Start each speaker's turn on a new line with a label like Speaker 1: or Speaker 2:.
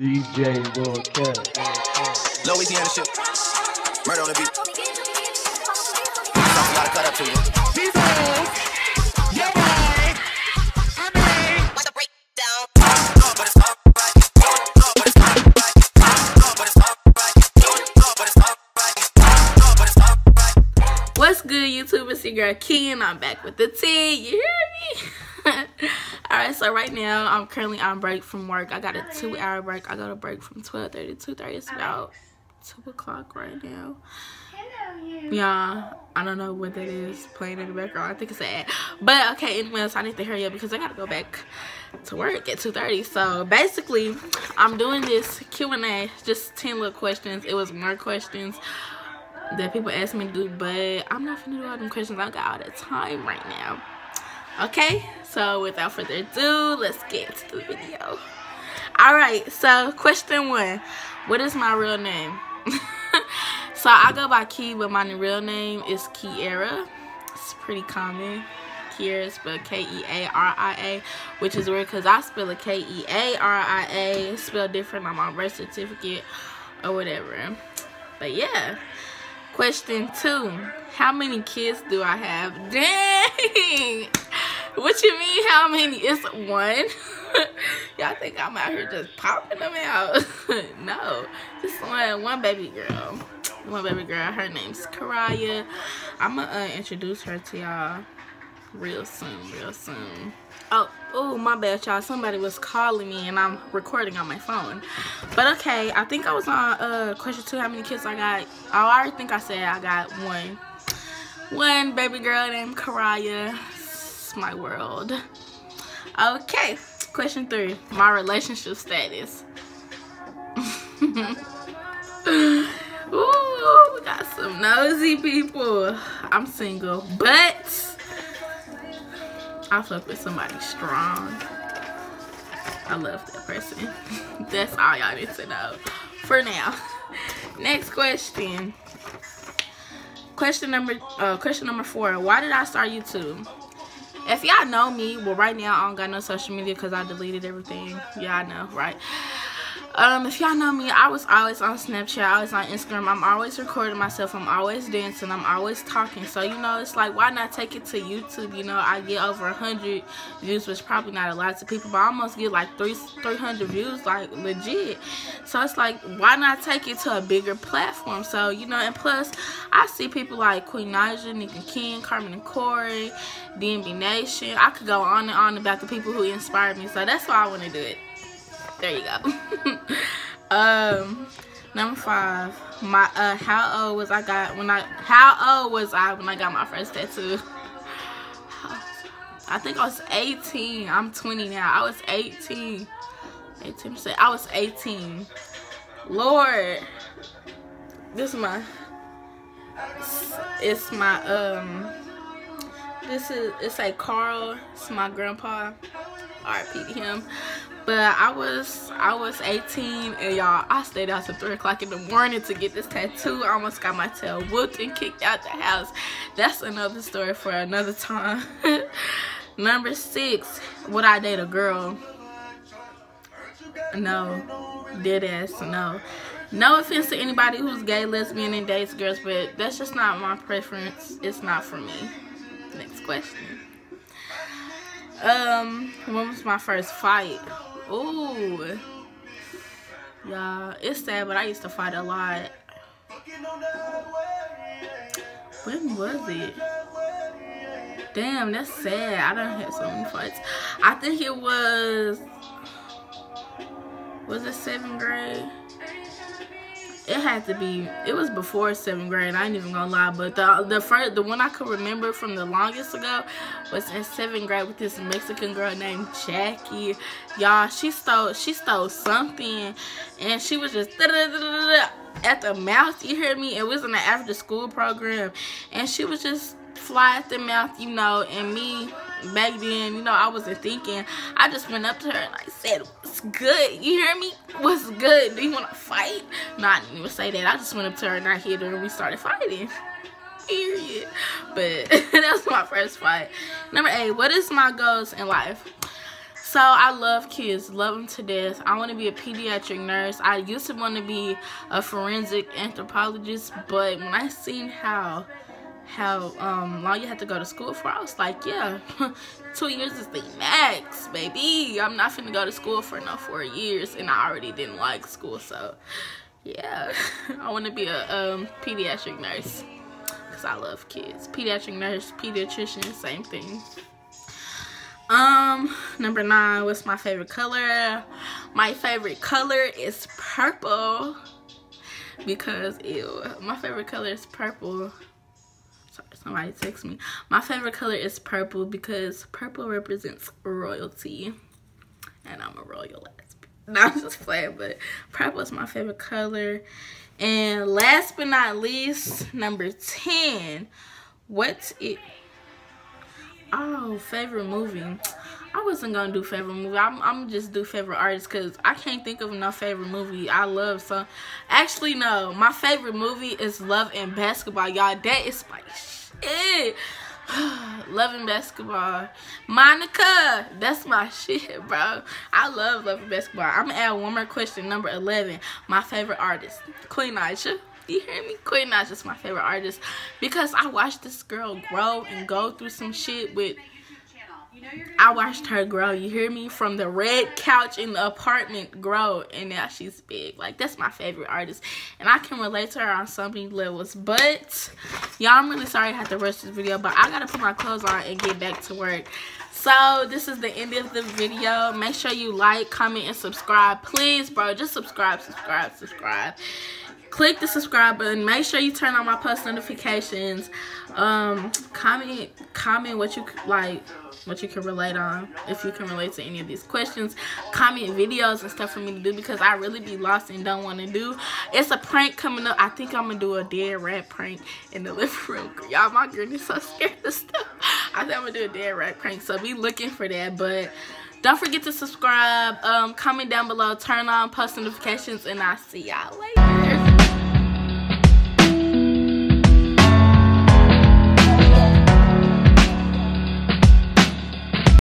Speaker 1: DJ Lil Cat.
Speaker 2: Louisiana shit. Murder on the beat. Something gotta cut up to you.
Speaker 3: What's good, YouTube? It's your girl Key, and I'm back with the tea. You hear me? Alright, so right now I'm currently on break from work. I got a two hour break. I got a break from 12:30 to 2:30. It's about 2 o'clock right now. Yeah, I don't know what that is playing in the background. I think it's an ad. But okay, anyways, I need to hurry up because I gotta go back to work at 2.30. So basically, I'm doing this Q&A, just 10 little questions. It was more questions that people asked me to do, but I'm not gonna do all them questions. I got all the time right now. Okay, so without further ado, let's get to the video. Alright, so question one. What is my real name? so I go by Key, but my real name is Kiera. It's pretty common. Kiera spelled K-E-A-R-I-A, which is weird because I spell it K-E-A-R-I-A, spelled different on my birth certificate or whatever. But yeah. Question two. How many kids do I have? Dang! What you mean how many? It's one. Y'all think I'm out here just popping them out. no. Just one one baby girl. One baby girl. Her name's Karaya. I'ma uh, introduce her to y'all real soon, real soon. Oh, oh, my bad, y'all. Somebody was calling me, and I'm recording on my phone. But okay, I think I was on uh question two. How many kids I got? Oh, I already think I said I got one. One baby girl named Karaya. My world. Okay, question three. My relationship status. Ooh, we got some nosy people. I'm single, but I fuck with somebody strong. I love that person. That's all y'all need to know for now. Next question. Question number uh question number four. Why did I start YouTube? If y'all know me, well right now I don't got no social media because I deleted everything. Y'all know, right? Um, if y'all know me, I was always on Snapchat, I was on Instagram. I'm always recording myself. I'm always dancing. I'm always talking. So, you know, it's like, why not take it to YouTube? You know, I get over 100 views, which probably not a lot to people, but I almost get like three, 300 views, like, legit. So, it's like, why not take it to a bigger platform? So, you know, and plus, I see people like Queen Naija, Nika King, Carmen and Corey, DMB Nation. I could go on and on about the people who inspired me. So, that's why I want to do it. There you go. um, number five. My uh, how old was I got when I? How old was I when I got my first tattoo? I think I was 18. I'm 20 now. I was 18. 18 percent. I was 18. Lord, this is my. It's my um. This is it's a Carl. It's my grandpa. R.I.P. to him. But I was I was 18 and y'all I stayed out till 3 o'clock in the morning to get this tattoo. I almost got my tail whooped and kicked out the house. That's another story for another time. Number six, would I date a girl? No. Dead ass no. No offense to anybody who's gay, lesbian, and dates girls, but that's just not my preference. It's not for me. Next question. Um, when was my first fight? Ooh. Y'all, it's sad, but I used to fight a lot. When was it? Damn, that's sad. I don't have so many fights. I think it was, was it seventh grade? It had to be it was before seventh grade i ain't even gonna lie but the the first the one i could remember from the longest ago was in seventh grade with this mexican girl named jackie. Y'all she stole she stole something and she was just at the mouth you hear me? It was in the after school program and she was just fly at the mouth you know and me back then, you know, I wasn't thinking. I just went up to her and I said, what's good? You hear me? What's good? Do you want to fight? No, I didn't even say that. I just went up to her and I hit her and we started fighting. Period. But that was my first fight. Number eight, what is my goals in life? So I love kids, love them to death. I want to be a pediatric nurse. I used to want to be a forensic anthropologist, but when I seen how how um long you have to go to school for, I was like, yeah, two years is the max, baby. I'm not finna go to school for no four years, and I already didn't like school, so yeah, I want to be a um, pediatric nurse because I love kids. Pediatric nurse, pediatrician, same thing. Um, number nine, what's my favorite color? My favorite color is purple because ew, my favorite color is purple. Sorry, somebody text me. My favorite color is purple because purple represents royalty, and I'm a royal lesbian. No, I'm just playing, but purple is my favorite color. And last but not least, number 10. What's it? Oh, favorite movie. I wasn't gonna do favorite movie. I'm, I'm just do favorite artist because I can't think of no favorite movie I love. So, actually, no. My favorite movie is Love and Basketball, y'all. That is my shit. loving basketball. Monica, that's my shit, bro. I love loving basketball. I'm gonna add one more question, number 11. My favorite artist, Queen Naija. You hear me? Queen Naija's my favorite artist because I watched this girl grow and go through some shit with I watched her grow, you hear me? From the red couch in the apartment grow, and now she's big. Like, that's my favorite artist. And I can relate to her on so many levels. But, y'all, I'm really sorry I had to rush this video, but I gotta put my clothes on and get back to work. So, this is the end of the video. Make sure you like, comment, and subscribe. Please, bro, just subscribe, subscribe, subscribe click the subscribe button. Make sure you turn on my post notifications. Um comment comment what you like what you can relate on if you can relate to any of these questions. Comment videos and stuff for me to do because i really be lost and don't want to do. It's a prank coming up. I think i'm gonna do a dead rat prank in the living room. Y'all my girl is so scared of stuff. I think i'm gonna do a dead rat prank so be looking for that. But don't forget to subscribe. Um comment down below. Turn on post notifications and i'll see y'all later